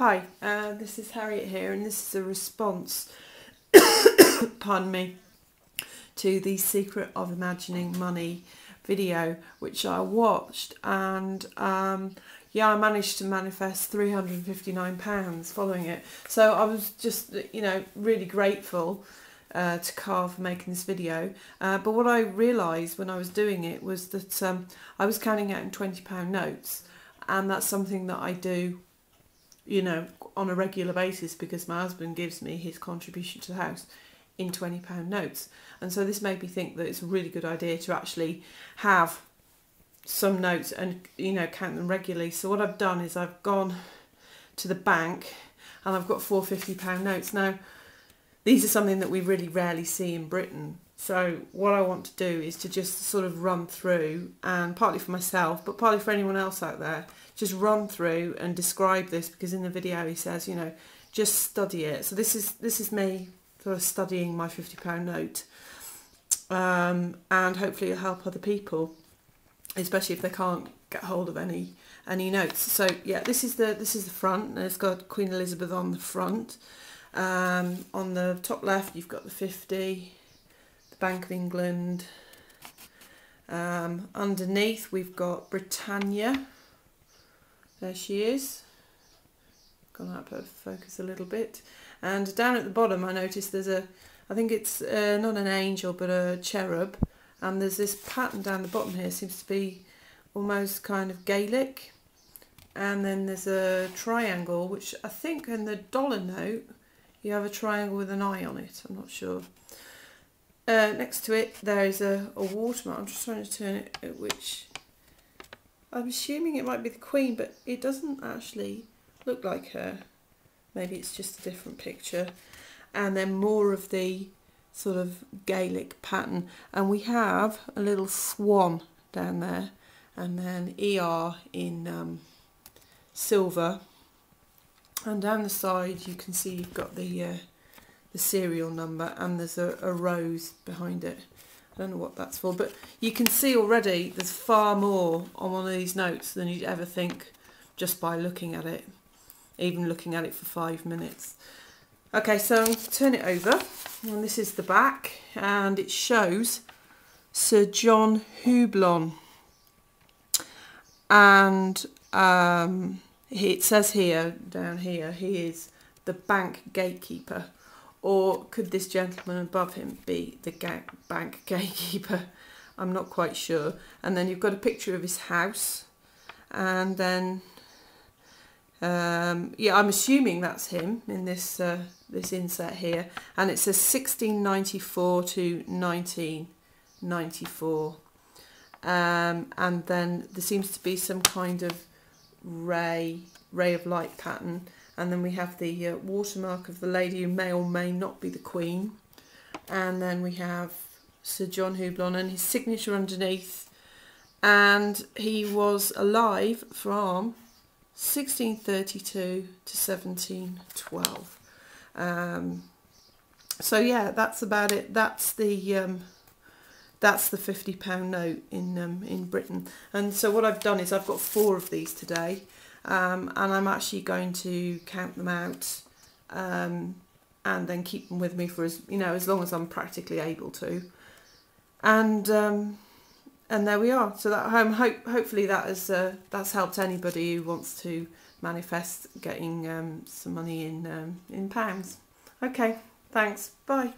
Hi, uh, this is Harriet here, and this is a response, pardon me, to the Secret of Imagining Money video, which I watched, and um, yeah, I managed to manifest £359 following it. So I was just, you know, really grateful uh, to Carl for making this video. Uh, but what I realised when I was doing it was that um, I was counting out in £20 notes, and that's something that I do you know, on a regular basis because my husband gives me his contribution to the house in £20 notes. And so this made me think that it's a really good idea to actually have some notes and, you know, count them regularly. So what I've done is I've gone to the bank and I've got four £50 notes. Now, these are something that we really rarely see in Britain. So what I want to do is to just sort of run through and partly for myself, but partly for anyone else out there, just run through and describe this because in the video he says, you know, just study it. So this is this is me sort of studying my fifty pound note, um, and hopefully it'll help other people, especially if they can't get hold of any any notes. So yeah, this is the this is the front. It's got Queen Elizabeth on the front. Um, on the top left, you've got the fifty, Bank of England. Um, underneath, we've got Britannia there she is. Gone up her focus a little bit. And down at the bottom I noticed there's a, I think it's uh, not an angel but a cherub. And there's this pattern down the bottom here, seems to be almost kind of Gaelic. And then there's a triangle, which I think in the dollar note, you have a triangle with an eye on it. I'm not sure. Uh, next to it, there is a, a watermark. I'm just trying to turn it, which I'm assuming it might be the Queen, but it doesn't actually look like her. Maybe it's just a different picture. And then more of the sort of Gaelic pattern. And we have a little swan down there. And then ER in um, silver. And down the side you can see you've got the uh, the serial number and there's a, a rose behind it. I don't know what that's for, but you can see already there's far more on one of these notes than you'd ever think just by looking at it, even looking at it for five minutes. Okay, so I'm turn it over, and this is the back, and it shows Sir John Houblon. And um, it says here, down here, he is the bank gatekeeper or could this gentleman above him be the bank gatekeeper? I'm not quite sure. And then you've got a picture of his house. And then, um, yeah, I'm assuming that's him in this uh, this inset here. And it says 1694 to 1994. Um, and then there seems to be some kind of ray, ray of light pattern and then we have the uh, watermark of the lady who may or may not be the Queen. And then we have Sir John Houblon and his signature underneath. And he was alive from 1632 to 1712 um, so yeah that's about it. That's the um, that's the 50 pound note in um, in Britain. And so what I've done is I've got four of these today um, and I'm actually going to count them out um, and then keep them with me for as you know as long as I'm practically able to. And um, and there we are. So that home hope hopefully that has uh, that's helped anybody who wants to manifest getting um, some money in um, in pounds. Okay thanks. Bye